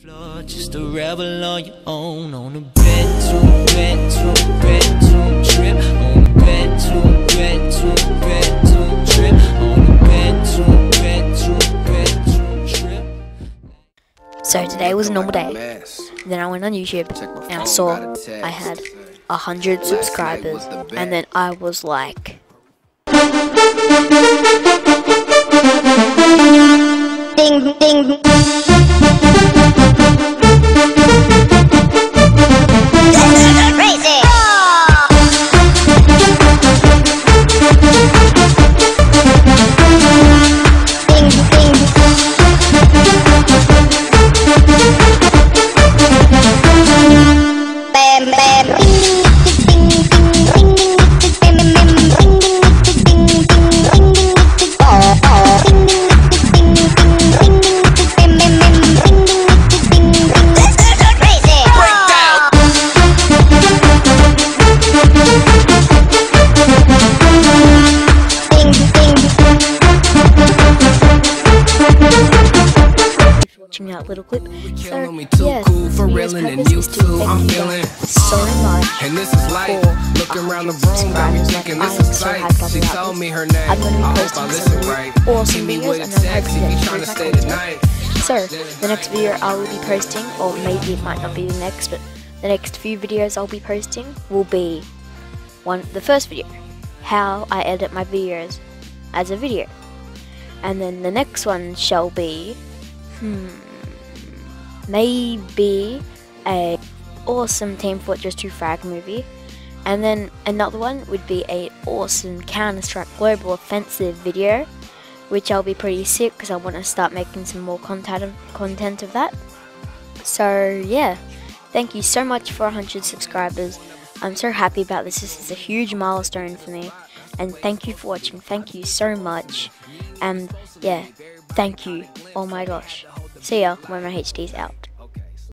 Floor, Just a rebel on your own on a bedroom, bedroom, bedroom trip. On a bedroom, bedroom, bedroom trip. On a bedroom, bedroom, bedroom trip. So today was a normal day. Then I went on YouTube and I saw I had a hundred subscribers, and then I was like, watching that little clip. So, me too cool for real and you too. I'm feeling so much. And this is life. Looking around the room, got me thinking this is. She told me her name. I'm gonna be posting some right. awesome videos and then hopefully if you get trying to some stay content. tonight. So, the next video I will be posting, or maybe it might not be the next, but the next few videos I'll be posting will be one the first video, how I edit my videos as a video. And then the next one shall be hmm maybe a awesome Team Fortress 2 frag movie. And then another one would be a awesome Counter-Strike Global Offensive video, which I'll be pretty sick because I want to start making some more content of, content of that. So yeah, thank you so much for 100 subscribers. I'm so happy about this. This is a huge milestone for me. And thank you for watching. Thank you so much. And yeah, thank you. Oh my gosh. See ya when my HD's out.